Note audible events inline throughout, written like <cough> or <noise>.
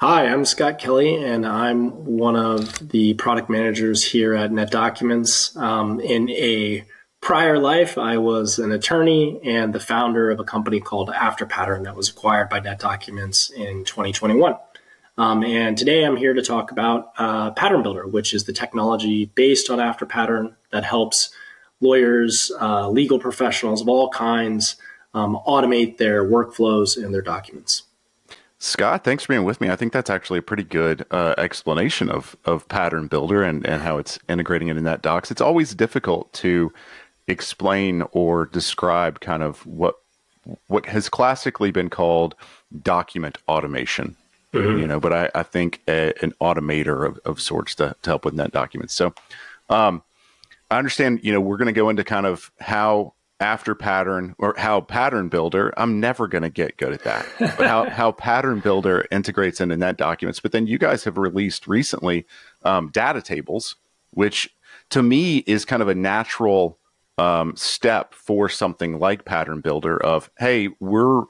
Hi, I'm Scott Kelly, and I'm one of the product managers here at NetDocuments. Um, in a prior life, I was an attorney and the founder of a company called Afterpattern that was acquired by NetDocuments in 2021. Um, and today I'm here to talk about uh, Pattern Builder, which is the technology based on Afterpattern that helps lawyers, uh, legal professionals of all kinds um, automate their workflows and their documents. Scott, thanks for being with me. I think that's actually a pretty good uh, explanation of of Pattern Builder and, and how it's integrating it in NetDocs. It's always difficult to explain or describe kind of what what has classically been called document automation. Mm-hmm. You know, but I, I think a, an automator of, of sorts to, to help with net documents. So um, I understand, you know, we're going to go into kind of how after pattern or how pattern builder i'm never going to get good at that but how, <laughs> how pattern builder integrates into NetDocuments but then you guys have released recently um, data tables which to me is kind of a natural um, step for something like pattern builder of hey we're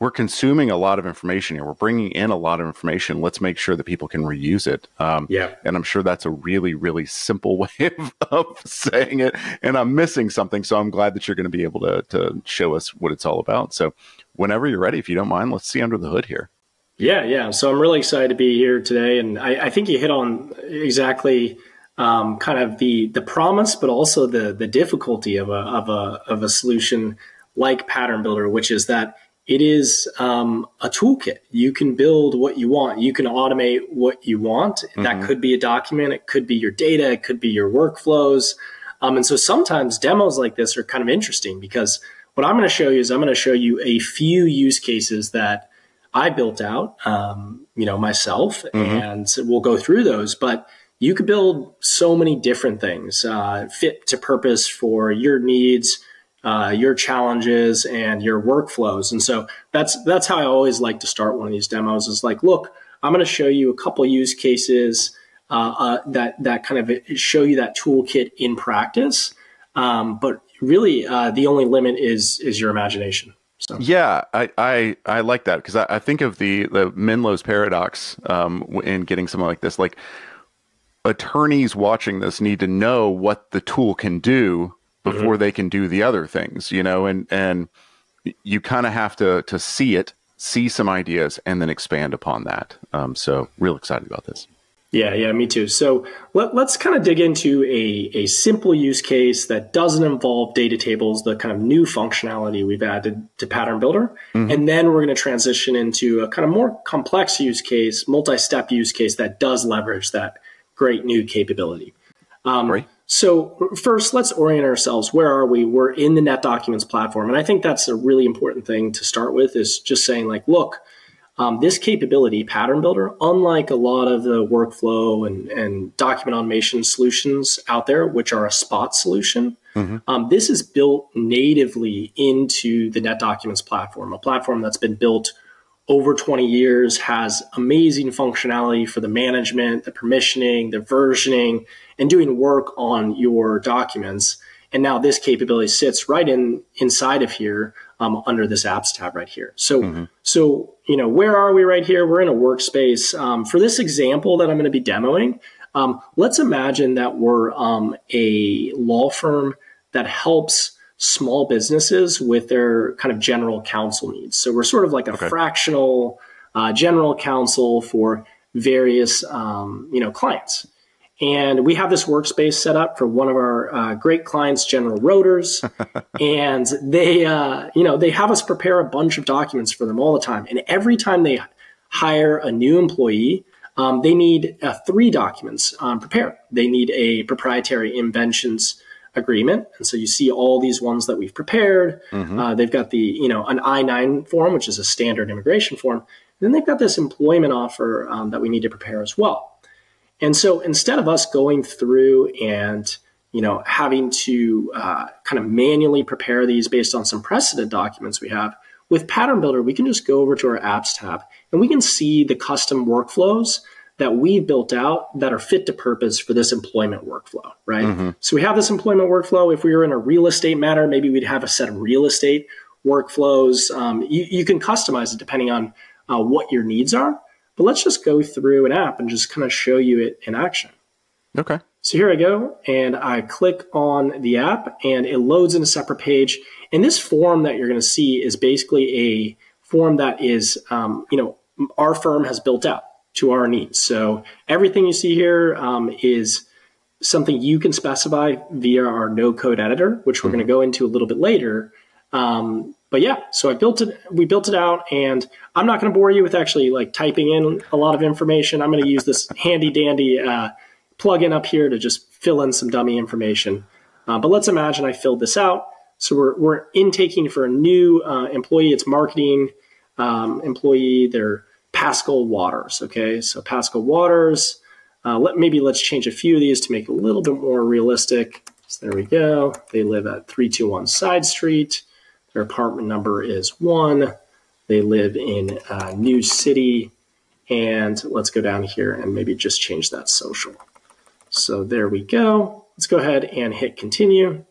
we're consuming a lot of information here. We're bringing in a lot of information. Let's make sure that people can reuse it. Um, yeah. And I'm sure that's a really, really simple <laughs> way of, of, saying it. And I'm missing something. So I'm glad that you're going to be able to, to show us what it's all about. So whenever you're ready, if you don't mind, let's see under the hood here. Yeah. Yeah. So I'm really excited to be here today. And I, I think you hit on exactly um, kind of the, the promise, but also the, the difficulty of a, of a, of a solution like Pattern Builder, which is that it is um, a toolkit. You can build what you want. You can automate what you want. Mm-hmm. That could be a document. It could be your data. It could be your workflows. Um, and so sometimes demos like this are kind of interesting because what I'm going to show you is I'm going to show you a few use cases that I built out, um, you know, myself, mm-hmm. and we'll go through those. But you could build so many different things uh, fit to purpose for your needs uh, your challenges and your workflows. And so that's that's how I always like to start one of these demos. Is like, look, I'm going to show you a couple use cases uh, uh, that that kind of show you that toolkit in practice. Um, but really, uh, the only limit is is your imagination. So. Yeah, I, I, I like that because I, I, think of the the Meno's paradox um, in getting something like this. Like attorneys watching this need to know what the tool can do before mm-hmm. they can do the other things, you know, and and you kind of have to to see it, see some ideas, and then expand upon that. Um, so, real excited about this. Yeah, yeah, me too. So let, us kind of dig into a, a simple use case that doesn't involve data tables, the kind of new functionality we've added to Pattern Builder. Mm-hmm. And then we're going to transition into a kind of more complex use case, multi step use case that does leverage that great new capability. Um, Great. So first, let's orient ourselves. Where are we? We're in the NetDocuments platform, and I think that's a really important thing to start with. Is just saying like, look, um, this capability, Pattern Builder, unlike a lot of the workflow and, and document automation solutions out there, which are a spot solution, mm-hmm. um, this is built natively into the NetDocuments platform, a platform that's been built over 20 years, has amazing functionality for the management, the permissioning, the versioning, and doing work on your documents. And now this capability sits right in inside of here um, under this apps tab right here. So, mm-hmm. so you know, where are we right here? We're in a workspace. Um, for this example that I'm going to be demoing, um, let's imagine that we're um, a law firm that helps small businesses with their kind of general counsel needs. So we're sort of like a okay. fractional uh, general counsel for various um, you know clients. And we have this workspace set up for one of our uh, great clients, General Rotors, <laughs> and they, uh, you know, they have us prepare a bunch of documents for them all the time. And every time they hire a new employee, um, they need uh, three documents um, prepared. They need a proprietary inventions agreement. And so you see all these ones that we've prepared. Mm-hmm. Uh, they've got the, you know, an I-9 form, which is a standard immigration form. And then they've got this employment offer um, that we need to prepare as well. And so instead of us going through and, you know, having to uh, kind of manually prepare these based on some precedent documents we have, with Pattern Builder, we can just go over to our apps tab and we can see the custom workflows that we've built out that are fit to purpose for this employment workflow, right? Mm-hmm. So we have this employment workflow. If we were in a real estate matter, maybe we'd have a set of real estate workflows. Um, you, you, can customize it depending on uh, what your needs are. But let's just go through an app and just kind of show you it in action. Okay. So here I go and I click on the app and it loads in a separate page. And this form that you're going to see is basically a form that is, um, you know, our firm has built out to our needs. So everything you see here um, is something you can specify via our no code editor, which we're mm-hmm. going to go into a little bit later. Um, but yeah, so I built it, we built it out and I'm not going to bore you with actually like typing in a lot of information. I'm going to use this <laughs> handy dandy, uh, plugin up here to just fill in some dummy information. Uh, but let's imagine I filled this out. So we're, we're intaking for a new uh, employee. It's marketing um, employee. They're Pascal Waters. Okay, so Pascal Waters. Uh, let maybe let's change a few of these to make it a little bit more realistic. So there we go. They live at 321 Side Street. Their apartment number is one. They live in uh, New City. And let's go down here and maybe just change that social. So there we go. Let's go ahead and hit continue.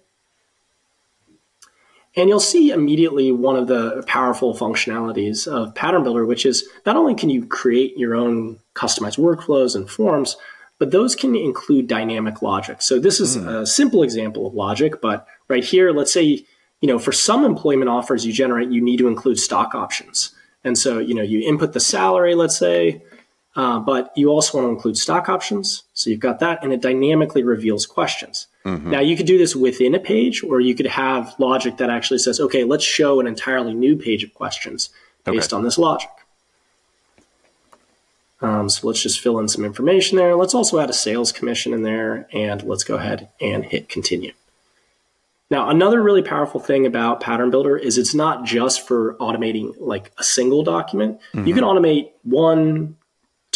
And you'll see immediately one of the powerful functionalities of Pattern Builder, which is not only can you create your own customized workflows and forms, but those can include dynamic logic. So this is mm. a simple example of logic, but right here, let's say, you know, for some employment offers you generate, you need to include stock options. And so, you know, you input the salary, let's say, uh, but you also want to include stock options. So you've got that, and it dynamically reveals questions. Mm-hmm. Now, you could do this within a page, or you could have logic that actually says, okay, let's show an entirely new page of questions based okay. on this logic. Um, so let's just fill in some information there. Let's also add a sales commission in there, and let's go ahead and hit continue. Now, another really powerful thing about Pattern Builder is it's not just for automating like a single document. Mm-hmm. You can automate one,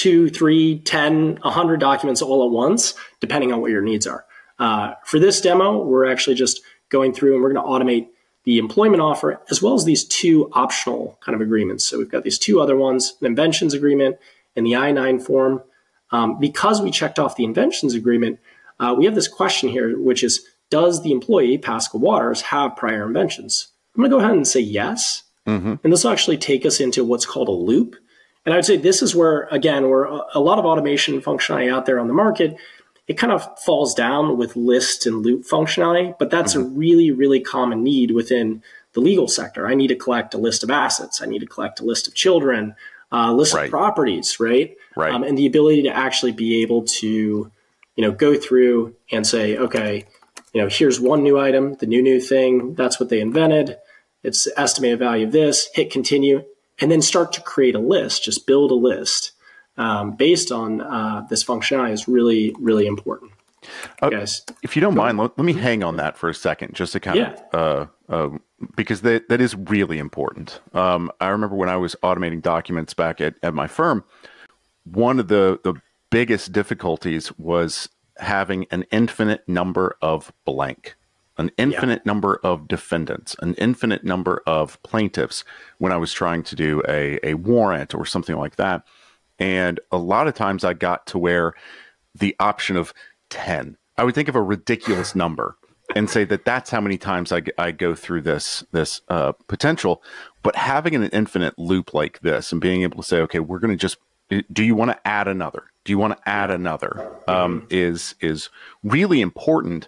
two, three, ten, a hundred documents all at once, depending on what your needs are. Uh, for this demo, we're actually just going through and we're going to automate the employment offer as well as these two optional kind of agreements. So we've got these two other ones, an inventions agreement and the I-9 form. Um, because we checked off the inventions agreement, uh, we have this question here, which is, does the employee, Pascal Waters, have prior inventions? I'm going to go ahead and say yes. Mm-hmm. And this will actually take us into what's called a loop. And I would say this is where, again, where a lot of automation functionality out there on the market, it kind of falls down with list and loop functionality, but that's mm-hmm. a really, really common need within the legal sector. I need to collect a list of assets. I need to collect a list of children, a list right. of properties, right? Right. Um, and the ability to actually be able to, you know, go through and say, okay, you know, here's one new item, the new new thing. That's what they invented. It's the estimated value of this. Hit continue and then start to create a list, just build a list um, based on uh, this functionality is really, really important. Uh, if you don't mind, let, let, me hang on that for a second, just to kind yeah. of, uh, uh, because that, that is really important. Um, I remember when I was automating documents back at, at my firm, one of the, the biggest difficulties was having an infinite number of blank an infinite yeah. number of defendants, an infinite number of plaintiffs when I was trying to do a, a warrant or something like that. And a lot of times I got to where the option of 10, I would think of a ridiculous number and say that that's how many times I, I go through this, this uh, potential. But having an infinite loop like this and being able to say, okay, we're going to just, do you want to add another? Do you want to add another? Um, is, is really important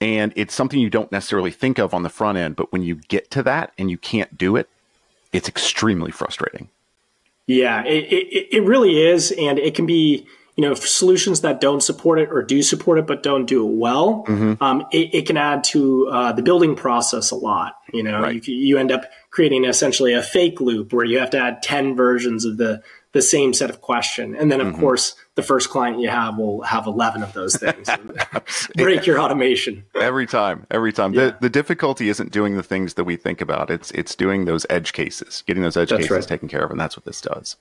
and it's something you don't necessarily think of on the front end, but when you get to that and you can't do it, it's extremely frustrating. Yeah, it, it, it really is. And it can be, you know, solutions that don't support it or do support it but don't do it well, mm-hmm. um, it, it, can add to uh, the building process a lot. You know, right. you, you end up creating essentially a fake loop where you have to add 10 versions of the the same set of question. And then, of mm-hmm. course, the first client you have will have 11 of those things. <laughs> break your automation. Every time, every time. Yeah. The, the difficulty isn't doing the things that we think about. It's, it's doing those edge cases, getting those edge that's cases right. taken care of. And that's what this does.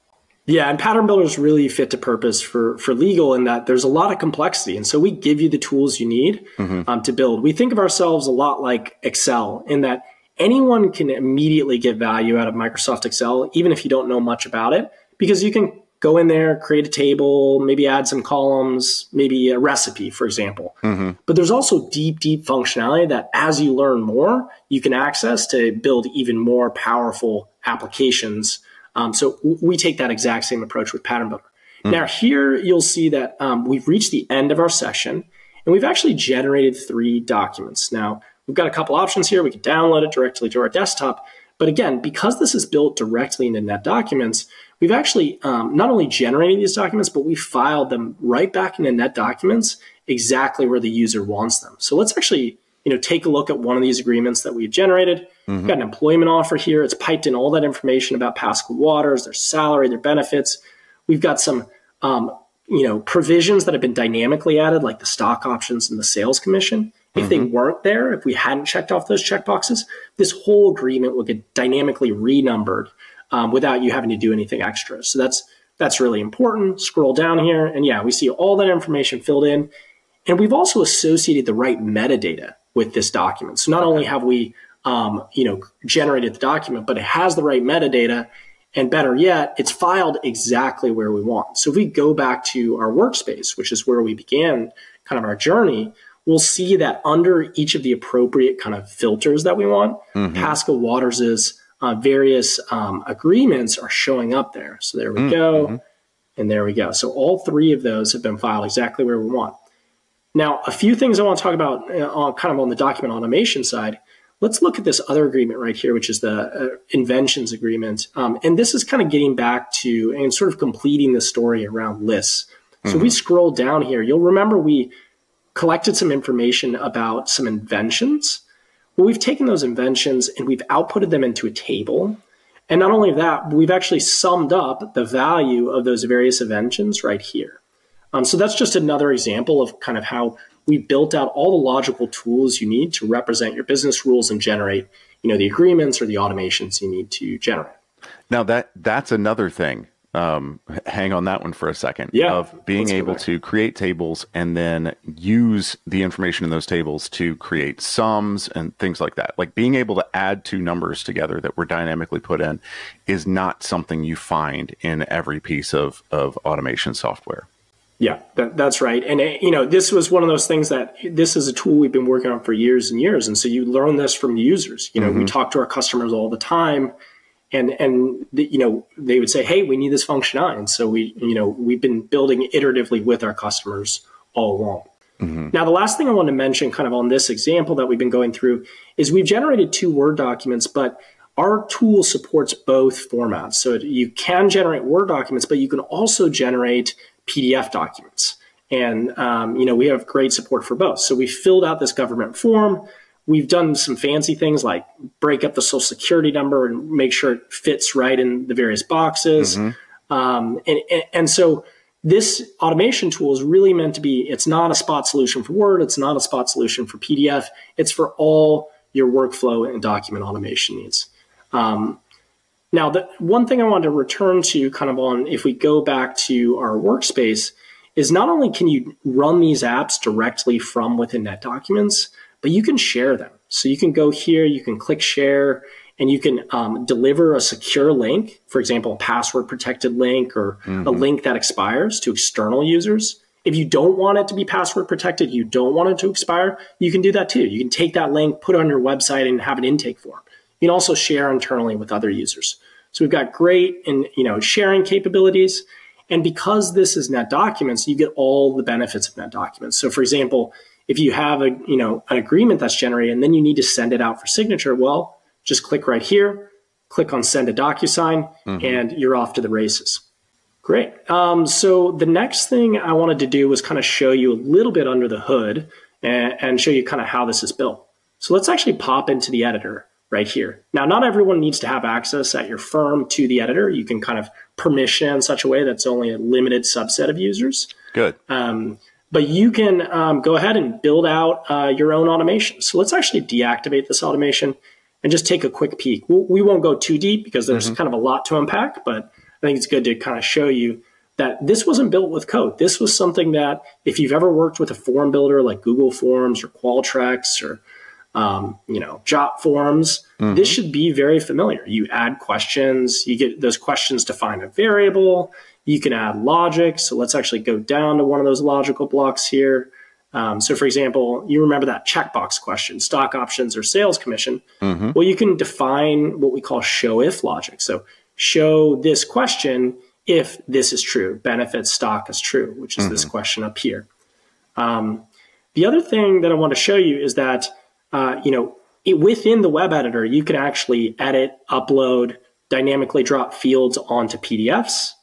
Yeah, and pattern builders really fit to purpose for for legal in that there's a lot of complexity, and so we give you the tools you need mm-hmm. um, to build. We think of ourselves a lot like Excel in that anyone can immediately get value out of Microsoft Excel, even if you don't know much about it because you can go in there, create a table, maybe add some columns, maybe a recipe, for example. Mm-hmm. But there's also deep, deep functionality that as you learn more, you can access to build even more powerful applications Um, so we take that exact same approach with Pattern Builder. Mm. Now here you'll see that um, we've reached the end of our session and we've actually generated three documents. Now we've got a couple options here. We can download it directly to our desktop. But again, because this is built directly into NetDocuments, we've actually um, not only generated these documents, but we filed them right back into NetDocuments exactly where the user wants them. So let's actually you know, take a look at one of these agreements that we've generated. Mm-hmm. We've got an employment offer here. It's piped in all that information about Pascal Waters, their salary, their benefits. We've got some, um, you know, provisions that have been dynamically added, like the stock options and the sales commission. If mm-hmm. they weren't there, if we hadn't checked off those checkboxes, this whole agreement would get dynamically renumbered um, without you having to do anything extra. So that's that's really important. Scroll down here, and yeah, we see all that information filled in, and we've also associated the right metadata with this document. So not only have we um, you know generated the document, but it has the right metadata and better yet, it's filed exactly where we want. So if we go back to our workspace, which is where we began kind of our journey, we'll see that under each of the appropriate kind of filters that we want, mm-hmm. Pascal Waters's uh, various um, agreements are showing up there. So there we mm-hmm. go. And there we go. So all three of those have been filed exactly where we want. Now, a few things I want to talk about uh, kind of on the document automation side Let's look at this other agreement right here, which is the uh, inventions agreement. Um, and this is kind of getting back to and sort of completing the story around lists. So mm-hmm. we scroll down here. You'll remember we collected some information about some inventions. Well, we've taken those inventions and we've outputted them into a table. And not only that, we've actually summed up the value of those various inventions right here. Um, so that's just another example of kind of how we built out all the logical tools you need to represent your business rules and generate, you know, the agreements or the automations you need to generate. Now that that's another thing. Um, hang on that one for a second. Yeah, of being able to create tables and then use the information in those tables to create sums and things like that. Like being able to add two numbers together that were dynamically put in is not something you find in every piece of of automation software. Yeah, that, that's right. And, it, you know, this was one of those things that this is a tool we've been working on for years and years. And so you learn this from users. You know, mm-hmm. we talk to our customers all the time and, and, the, you know, they would say, Hey, we need this functionality. And so we, you know, we've been building iteratively with our customers all along. Mm-hmm. Now, the last thing I want to mention kind of on this example that we've been going through is we've generated two Word documents, but our tool supports both formats. So you can generate Word documents, but you can also generate PDF documents. And, um, you know, we have great support for both. So we filled out this government form. We've done some fancy things like break up the social security number and make sure it fits right in the various boxes. Mm-hmm. Um, and, and, and so this automation tool is really meant to be, it's not a spot solution for Word. It's not a spot solution for PDF. It's for all your workflow and document automation needs. Um, now, the one thing I wanted to return to kind of on if we go back to our workspace is not only can you run these apps directly from within NetDocuments, but you can share them. So you can go here, you can click share, and you can um, deliver a secure link, for example, a password protected link or mm-hmm. a link that expires to external users. If you don't want it to be password protected, you don't want it to expire, you can do that too. You can take that link, put it on your website, and have an intake form. You can also share internally with other users. So we've got great and you know sharing capabilities. And because this is NetDocuments, you get all the benefits of NetDocuments. So for example, if you have a you know an agreement that's generated and then you need to send it out for signature, well, just click right here, click on send a DocuSign, mm-hmm. and you're off to the races. Great. Um, so the next thing I wanted to do was kind of show you a little bit under the hood and, and show you kind of how this is built. So let's actually pop into the editor right here. Now, not everyone needs to have access at your firm to the editor. You can kind of permission in such a way that's only a limited subset of users. Good. Um, but you can um, go ahead and build out uh, your own automation. So let's actually deactivate this automation and just take a quick peek. We'll, we will not go too deep because there's mm-hmm. kind of a lot to unpack, but I think it's good to kind of show you that this wasn't built with code. This was something that if you've ever worked with a form builder like Google Forms or Qualtrics or um, you know, Jot forms. Mm-hmm. This should be very familiar. You add questions, you get those questions to find a variable. You can add logic. So let's actually go down to one of those logical blocks here. Um, so, for example, you remember that checkbox question, stock options or sales commission. Mm-hmm. Well, you can define what we call show if logic. So, show this question if this is true, benefit stock is true, which is mm-hmm. this question up here. Um, the other thing that I want to show you is that, uh, you know, it, within the web editor, you can actually edit, upload, dynamically drop fields onto PDFs.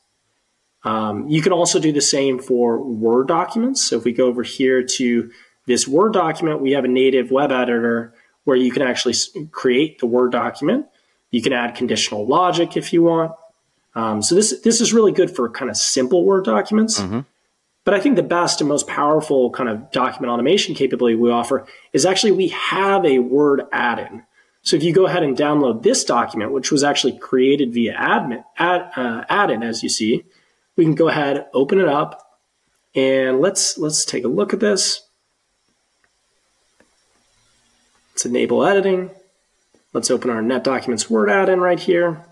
Um, you can also do the same for Word documents. So if we go over here to this Word document, we have a native web editor where you can actually create the Word document. You can add conditional logic if you want. Um, so this this is really good for kind of simple Word documents. Mm-hmm. But I think the best and most powerful kind of document automation capability we offer is actually we have a Word add-in. So if you go ahead and download this document, which was actually created via admin, add, uh, add-in, as you see, we can go ahead, open it up, and let's let's take a look at this. Let's enable editing. Let's open our NetDocuments Word add-in right here.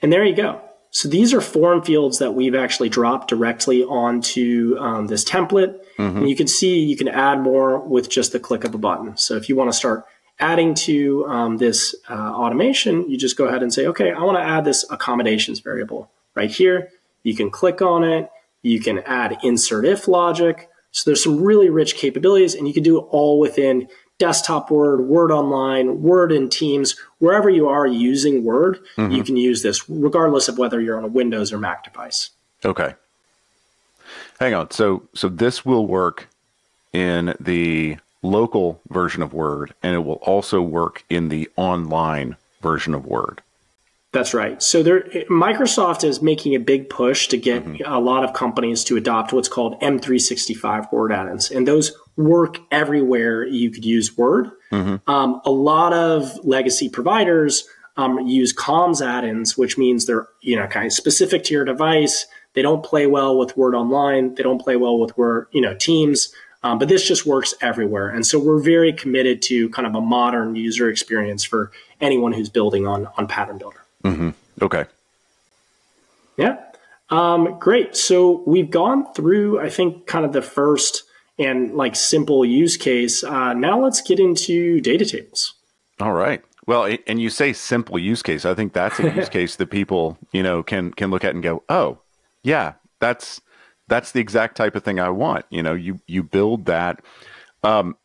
And there you go. So these are form fields that we've actually dropped directly onto um, this template. Mm-hmm. And you can see you can add more with just the click of a button. So if you want to start adding to um, this uh, automation, you just go ahead and say, okay, I want to add this accommodations variable right here. You can click on it. You can add insert if logic. So there's some really rich capabilities, and you can do it all within desktop Word, Word Online, Word in Teams, wherever you are using Word, mm-hmm. you can use this regardless of whether you're on a Windows or Mac device. Okay. Hang on. So so this will work in the local version of Word and it will also work in the online version of Word. That's right. So there, Microsoft is making a big push to get mm-hmm. a lot of companies to adopt what's called M365 Word add-ins, and those work everywhere you could use Word. Mm-hmm. Um, a lot of legacy providers um, use COM add-ins, which means they're you know kind of specific to your device. They don't play well with Word Online. They don't play well with Word, you know, Teams. Um, but this just works everywhere, and so we're very committed to kind of a modern user experience for anyone who's building on on Pattern Builder. Mm-hmm. Okay. Yeah. Um, great. So we've gone through, I think, kind of the first and like simple use case. Uh, now let's get into data tables. All right. Well, and you say simple use case. I think that's a <laughs> use case that people, you know, can can look at and go, "Oh, yeah, that's that's the exact type of thing I want." You know, you you build that. Um,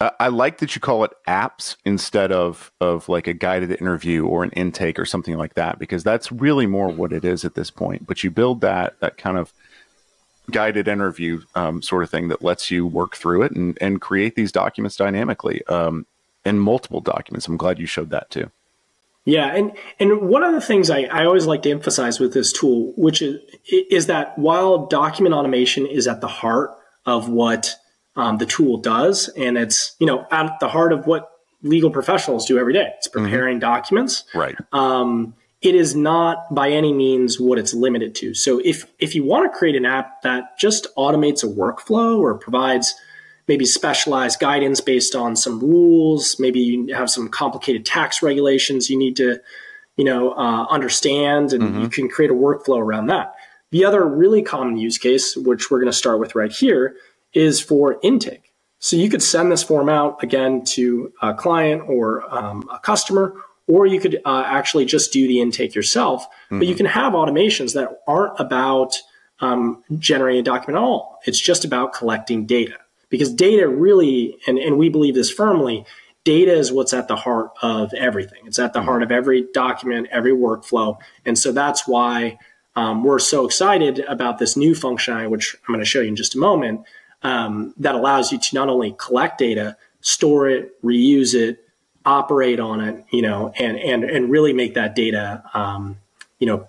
I like that you call it apps instead of of like a guided interview or an intake or something like that because that's really more what it is at this point. But you build that that kind of guided interview um, sort of thing that lets you work through it and and create these documents dynamically um, in multiple documents. I'm glad you showed that too. Yeah, and and one of the things I, I always like to emphasize with this tool, which is is that while document automation is at the heart of what um, the tool does. And it's, you know, at the heart of what legal professionals do every day. It's mm-hmm. preparing mm-hmm. documents. Right. Um, it is not by any means what it's limited to. So if if you want to create an app that just automates a workflow or provides maybe specialized guidance based on some rules, maybe you have some complicated tax regulations you need to, you know, uh, understand, and mm-hmm. you can create a workflow around that. The other really common use case, which we're going to start with right here, is for intake. So you could send this form out again to a client or um, a customer, or you could uh, actually just do the intake yourself. Mm-hmm. But you mm-hmm. can have automations that aren't about um, generating a document at all. It's just about collecting data because data really, and, and we believe this firmly, data is what's at the heart of everything. It's at the heart of every document, every workflow. And so that's why um, we're so excited about this new functionality, which I'm going to show you in just a moment, um, that allows you to not only collect data, store it, reuse it, operate on it, you know, and and and really make that data, um, you know,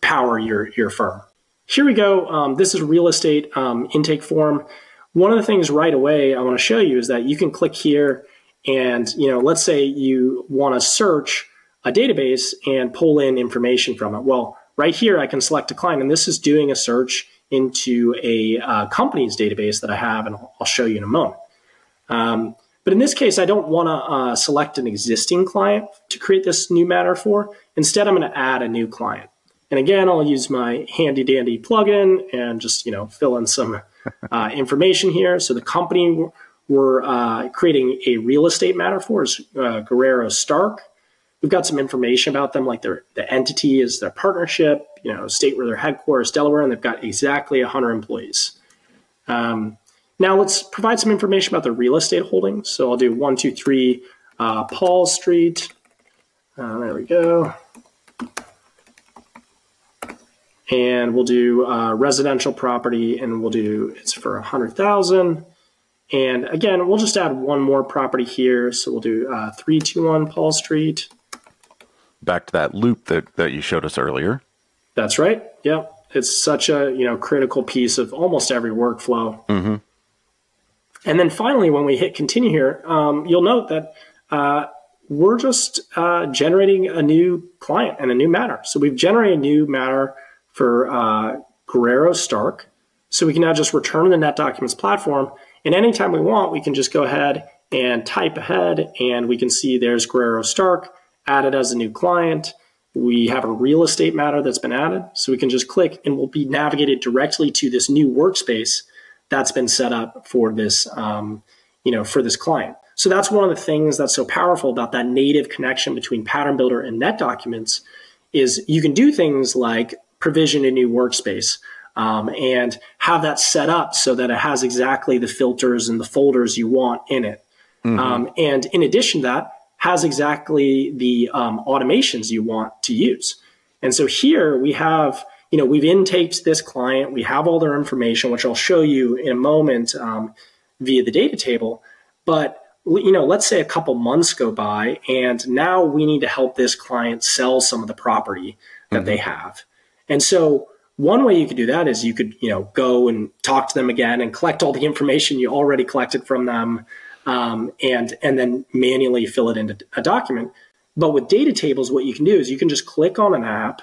power your your firm. Here we go. Um, this is real estate um, intake form. One of the things right away I want to show you is that you can click here, and you know, let's say you want to search a database and pull in information from it. Well, right here I can select a client, and this is doing a search into a uh, company's database that I have, and I'll show you in a moment. Um, but in this case, I don't want to uh, select an existing client to create this new matter for. Instead, I'm going to add a new client. And again, I'll use my handy dandy plugin and just you know fill in some uh, information here. So the company we're uh, creating a real estate matter for is uh, Guerrero Stark. we've got some information about them, like their the entity is their partnership, you know, state where their headquarters, Delaware, and they've got exactly 100 employees. Um, now let's provide some information about the real estate holdings. So I'll do one, two, three, uh, Paul Street. Uh, there we go. And we'll do uh, residential property, and we'll do it's for a hundred thousand. And again, we'll just add one more property here. So we'll do uh, 321 Paul Street. Back to that loop that, that you showed us earlier. That's right. Yep. It's such a you know critical piece of almost every workflow. Mm-hmm. And then finally, when we hit continue here, um, you'll note that uh, we're just uh, generating a new client and a new matter. So we've generated a new matter for uh, Guerrero Stark. So we can now just return to the NetDocuments platform and anytime we want, we can just go ahead and type ahead and we can see there's Guerrero Stark added as a new client. We have a real estate matter that's been added. So we can just click and we'll be navigated directly to this new workspace that's been set up for this, um, you know, for this client. So that's one of the things that's so powerful about that native connection between Pattern Builder and NetDocuments is you can do things like provision a new workspace um, and have that set up so that it has exactly the filters and the folders you want in it. Mm-hmm. Um, and in addition to that, has exactly the um, automations you want to use. And so here we have, you know, we've intaked this client, we have all their information, which I'll show you in a moment um, via the data table. But you know, let's say a couple months go by, and now we need to help this client sell some of the property that mm-hmm. they have. And so one way you could do that is you could, you know, go and talk to them again and collect all the information you already collected from them, um, and and then manually fill it into a document. But with data tables, what you can do is you can just click on an app,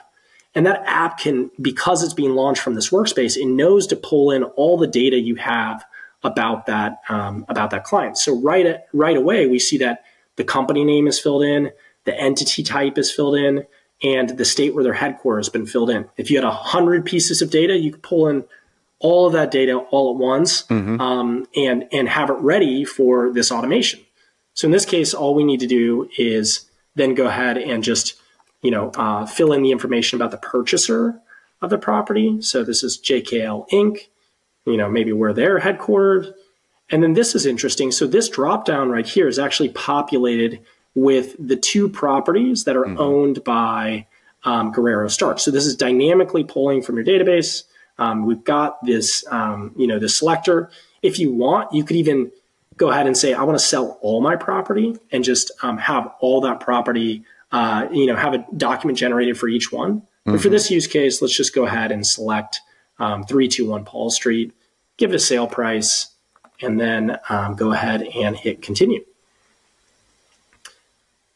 and that app can, because it's being launched from this workspace, it knows to pull in all the data you have about that um, about that client. So right at, right away, we see that the company name is filled in, the entity type is filled in and the state where their headquarters has been filled in. If you had 100 pieces of data, you could pull in all of that data all at once mm-hmm. um, and, and have it ready for this automation. So in this case, all we need to do is then go ahead and just you know uh, fill in the information about the purchaser of the property. So this is JKL Inc. You know maybe where they're headquartered, and then this is interesting. So this drop down right here is actually populated with the two properties that are mm-hmm. owned by um, Guerrero Stark. So this is dynamically pulling from your database. Um, we've got this, um, you know, the selector. If you want, you could even go ahead and say, I want to sell all my property and just um, have all that property, uh, you know, have a document generated for each one. Mm-hmm. But for mm-hmm. this use case, let's just go ahead and select um, 321 Paul Street, give it a sale price, and then um, go ahead and hit continue.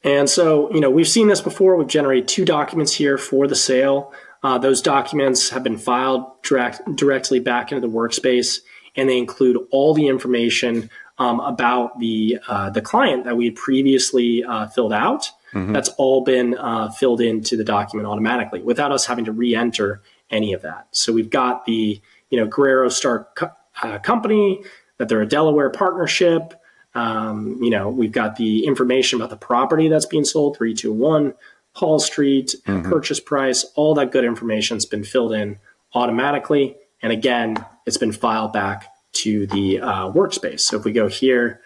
And so, you know, we've seen this before. We've generated two documents here for the sale. Uh, those documents have been filed direct, directly back into the workspace, and they include all the information um, about the uh, the client that we had previously uh, filled out. Mm-hmm. That's all been uh, filled into the document automatically without us having to re-enter any of that. So we've got the you know Guerrero Stark co- uh, company that they're a Delaware partnership. Um, you know, we've got the information about the property that's being sold, 321 Paul Street, mm-hmm. purchase price, all that good information has been filled in automatically. And again, it's been filed back to the uh, workspace. So if we go here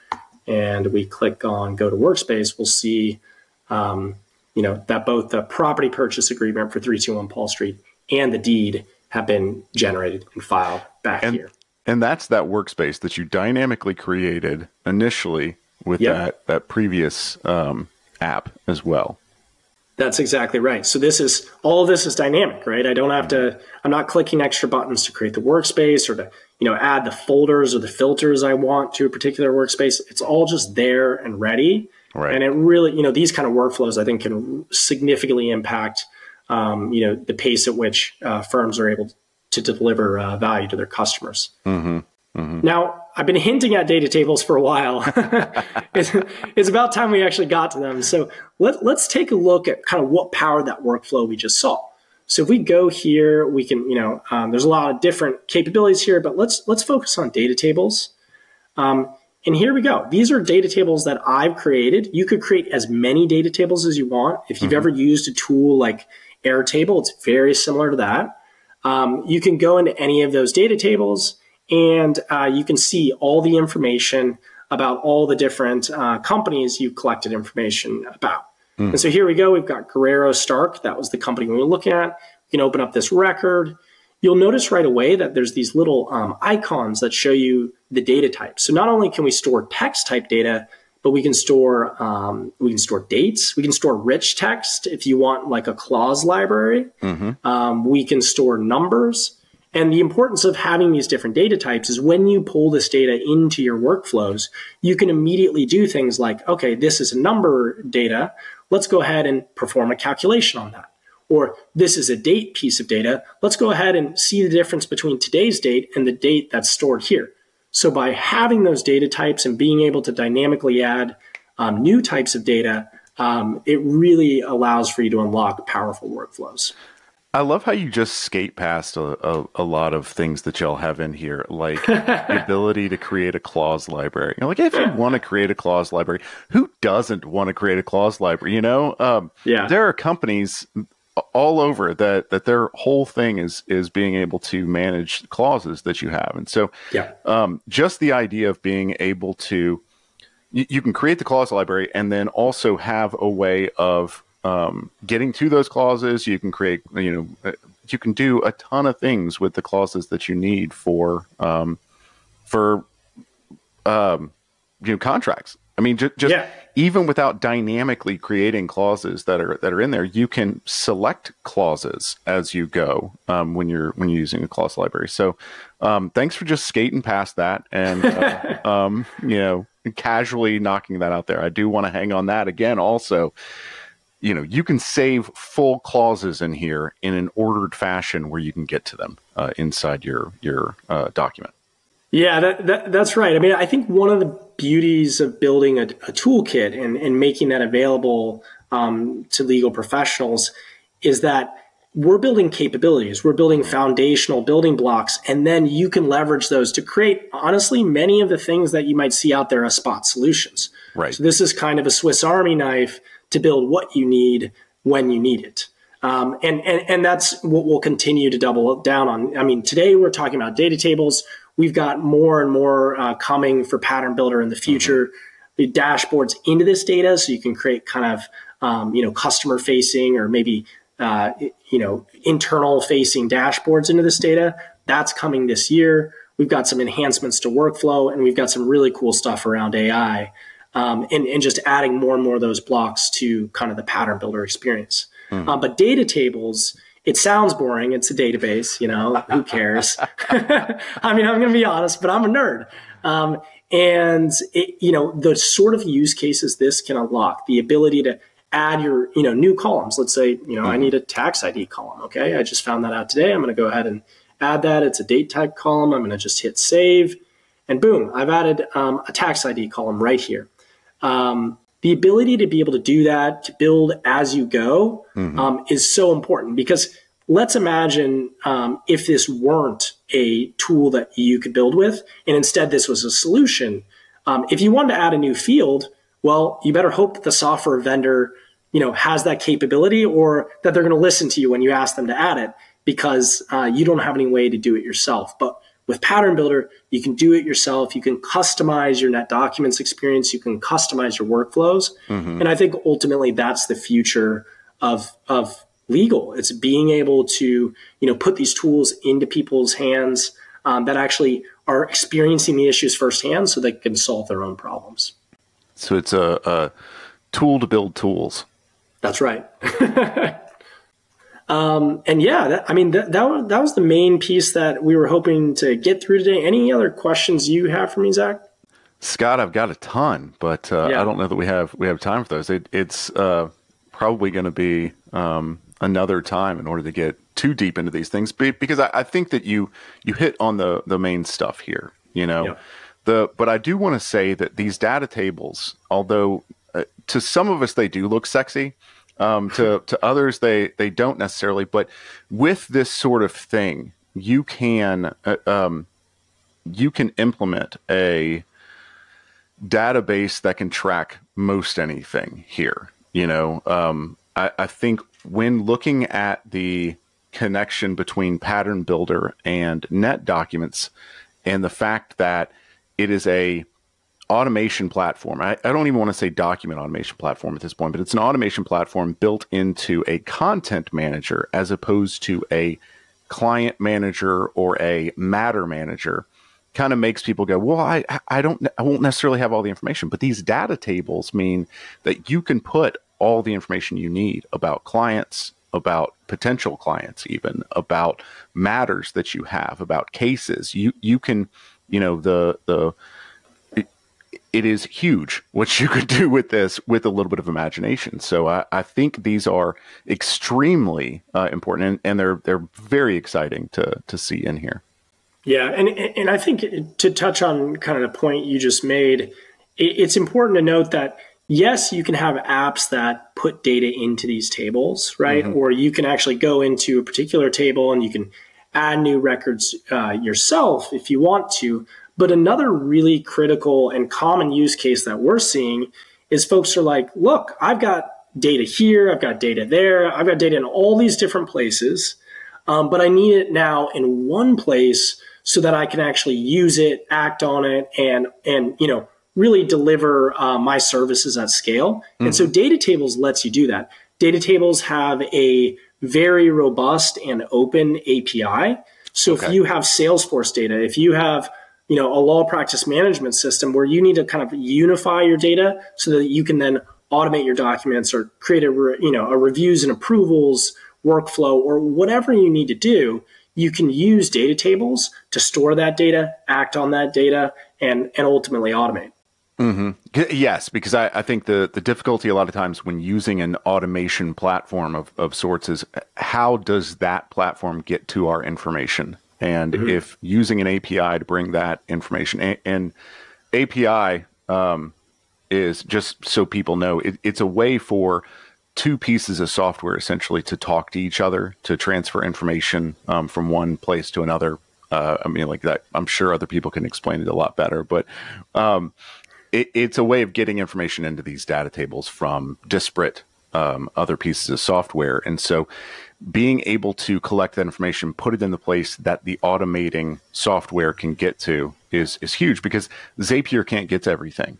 and we click on go to workspace, we'll see, um, you know, that both the property purchase agreement for 321 Paul Street and the deed have been generated and filed back and, here. And that's that workspace that you dynamically created initially with yep. that that previous um, app as well. That's exactly right. So this is all of this is dynamic, right? I don't have to. I'm not clicking extra buttons to create the workspace or to you know add the folders or the filters I want to a particular workspace. It's all just there and ready. Right. And it really, you know, these kind of workflows I think can significantly impact, um, you know, the pace at which uh, firms are able to deliver uh, value to their customers. Mm-hmm. Mm-hmm. Now, I've been hinting at data tables for a while. <laughs> it's, it's, about time we actually got to them. So let, let's take a look at kind of what powered that workflow we just saw. So if we go here, we can, you know, um, there's a lot of different capabilities here, but let's let's focus on data tables. Um, And here we go. These are data tables that I've created. You could create as many data tables as you want. If you've mm-hmm. ever used a tool like Airtable, it's very similar to that. Um, you can go into any of those data tables and uh, you can see all the information about all the different uh, companies you collected information about. Mm. And so here we go. We've got Guerrero Stark. That was the company we were looking at. You can open up this record. You'll notice right away that there's these little um, icons that show you the data type. So not only can we store text type data, but we can store um, we can store dates. We can store rich text if you want like a clause library. Mm-hmm. Um, we can store numbers. And the importance of having these different data types is when you pull this data into your workflows, you can immediately do things like, okay, this is a number data. Let's go ahead and perform a calculation on that. Or this is a date piece of data. Let's go ahead and see the difference between today's date and the date that's stored here. So by having those data types and being able to dynamically add um, new types of data, um, it really allows for you to unlock powerful workflows. I love how you just skate past a, a, a, lot of things that y'all have in here, like the <laughs> ability to create a clause library. You know, like if you want to create a clause library, who doesn't want to create a clause library? You know, um, yeah. there are companies all over that that their whole thing is is being able to manage clauses that you have. And so yeah. um, just the idea of being able to you, you, can create the clause library and then also have a way of um, getting to those clauses. You can create you know uh, you can do a ton of things with the clauses that you need for um, for um, you know contracts. I mean, just, just yeah. Even without dynamically creating clauses that are that are in there, you can select clauses as you go um, when you're when you're using a clause library. So, um, thanks for just skating past that and <laughs> uh, um, you know casually knocking that out there. I do want to hang on that again. Also, you know, you can save full clauses in here in an ordered fashion where you can get to them uh, inside your your uh, document. Yeah, that, that, that's right. I mean, I think one of the beauties of building a, a toolkit and, and making that available um, to legal professionals is that we're building capabilities, we're building foundational building blocks, and then you can leverage those to create, honestly, many of the things that you might see out there as spot solutions. Right. So this is kind of a Swiss Army knife to build what you need when you need it. Um, and, and, and that's what we'll continue to double down on. I mean, today we're talking about data tables. We've got more and more uh, coming for Pattern Builder in the future. Mm-hmm. The dashboards into this data, so you can create kind of um, you know customer facing or maybe uh, you know internal facing dashboards into this data. That's coming this year. We've got some enhancements to workflow, and we've got some really cool stuff around AI, um, and, and just adding more and more of those blocks to kind of the Pattern Builder experience. Mm-hmm. Uh, but data tables it sounds boring. It's a database, you know, who cares? <laughs> I mean, I'm going to be honest, but I'm a nerd. Um, and it, you know, the sort of use cases this can unlock the ability to add your, you know, new columns. Let's say, you know, mm-hmm. I need a tax ID column. Okay. I just found that out today. I'm going to go ahead and add that. It's a date type column. I'm going to just hit save and boom, I've added um, a tax ID column right here. Um, the ability to be able to do that, to build as you go, mm-hmm. um, is so important because let's imagine um, if this weren't a tool that you could build with, and instead this was a solution. Um, if you wanted to add a new field, well, you better hope that the software vendor, you know, has that capability, or that they're going to listen to you when you ask them to add it, because uh, you don't have any way to do it yourself. But with Pattern Builder, you can do it yourself. You can customize your net documents experience. You can customize your workflows. Mm-hmm. And I think ultimately that's the future of, of legal. It's being able to, you know, put these tools into people's hands um, that actually are experiencing the issues firsthand so they can solve their own problems. So it's a, a tool to build tools. That's right. <laughs> Um, and yeah, that, I mean, that, that, that was the main piece that we were hoping to get through today. Any other questions you have for me, Zack? Scott, I've got a ton, but uh, yeah. I don't know that we have we have time for those. It, it's uh, probably going to be um, another time in order to get too deep into these things, because I, I, think that you you hit on the the main stuff here. You know, yeah. the but I do want to say that these data tables, although uh, to some of us they do look sexy, um, to to others, they they don't necessarily. But with this sort of thing, you can uh, um, you can implement a database that can track most anything here. You know, um, I, I think when looking at the connection between Pattern Builder and Net Documents, and the fact that it is a automation platform. I, I, don't even want to say document automation platform at this point, but it's an automation platform built into a content manager as opposed to a client manager or a matter manager kind of makes people go, well, I, I don't, I won't necessarily have all the information, but these data tables mean that you can put all the information you need about clients, about potential clients, even about matters that you have, about cases. You, you can, you know, the, the, it is huge what you could do with this with a little bit of imagination. So I, I think these are extremely uh, important and, and they're, they're very exciting to, to see in here. Yeah, and and I think to touch on kind of the point you just made, it's important to note that yes, you can have apps that put data into these tables, right? Mm-hmm. Or you can actually go into a particular table and you can add new records uh, yourself if you want to. But another really critical and common use case that we're seeing is folks are like, look, I've got data here, I've got data there, I've got data in all these different places, um, but I need it now in one place so that I can actually use it, act on it, and and you know really deliver uh, my services at scale. Mm-hmm. And so data tables lets you do that. Data tables have a very robust and open API. So okay. if you have Salesforce data, if you have you know a law practice management system where you need to kind of unify your data so that you can then automate your documents or create a re, you know a reviews and approvals workflow or whatever you need to do you can use data tables to store that data, act on that data, and, and ultimately automate. Mm-hmm. Yes, because I, I, think the, the difficulty a lot of times when using an automation platform of, of sorts is how does that platform get to our information? And mm-hmm. if using an API to bring that information, and, and API um, is just so people know, it, it's a way for two pieces of software essentially to talk to each other, to transfer information um, from one place to another. Uh, I mean, like that, I'm sure other people can explain it a lot better, but um, it, it's a way of getting information into these data tables from disparate um, other pieces of software. And so being able to collect that information, put it in the place that the automating software can get to is, is huge because Zapier can't get to everything.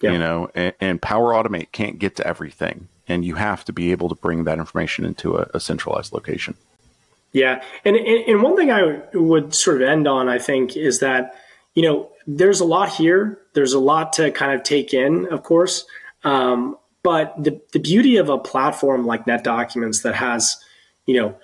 Yeah. You know, and, and Power Automate can't get to everything and you have to be able to bring that information into a, a centralized location. Yeah, and, and one thing I would sort of end on, I think, is that you know there's a lot here. There's a lot to kind of take in, of course. Um, but the the beauty of a platform like NetDocuments that has, you know,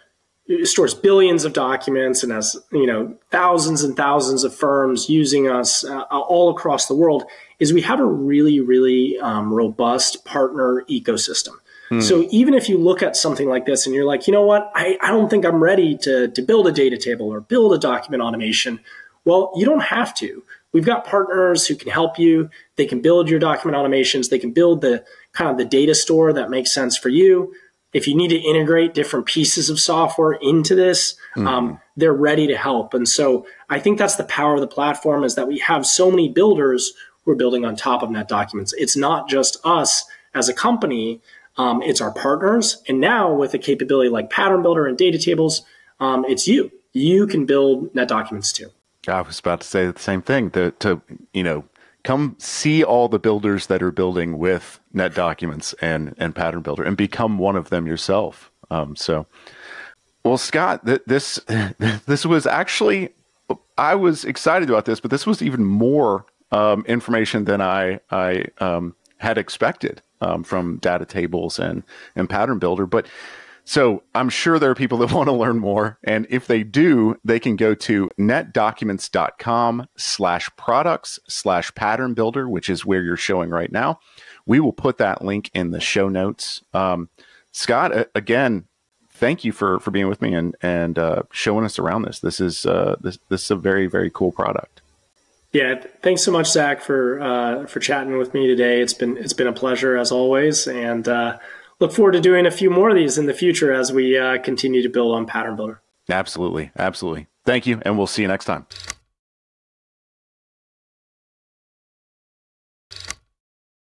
stores billions of documents and has you know thousands and thousands of firms using us uh, all across the world is we have a really really um, robust partner ecosystem. Hmm. so even if you look at something like this and you're like you know what? I, I don't think i'm ready to, to build a data table or build a document automation well you don't have to. We've got partners who can help you. They can build your document automations. They can build the kind of the data store that makes sense for you if you need to integrate different pieces of software into this, mm-hmm. um, they're ready to help. And so I think that's the power of the platform is that we have so many builders who are building on top of NetDocuments. It's not just us as a company, um, it's our partners. And now with a capability like PatternBuilder and data tables, um, it's you. You can build NetDocuments too. I was about to say the same thing. To, to you know, come see all the builders that are building with NetDocuments and and PatternBuilder and become one of them yourself. Um, so, well, Scott, th- this <laughs> this was actually I was excited about this, but this was even more um, information than I I um, had expected um, from data tables and and PatternBuilder, but. So I'm sure there are people that <laughs> want to learn more. And if they do, they can go to netdocuments.com slash products slash pattern builder, which is where you're showing right now. We will put that link in the show notes. Um, Scott, again, thank you for, for being with me and, and uh, showing us around this. This is, uh, this, this is a very, very cool product. Yeah, thanks so much, Zack, for uh, for chatting with me today. It's been it's been a pleasure as always, and uh, look forward to doing a few more of these in the future as we uh, continue to build on PatternBuilder. Absolutely. Absolutely. Thank you. And we'll see you next time.